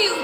you.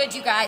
good, you guys.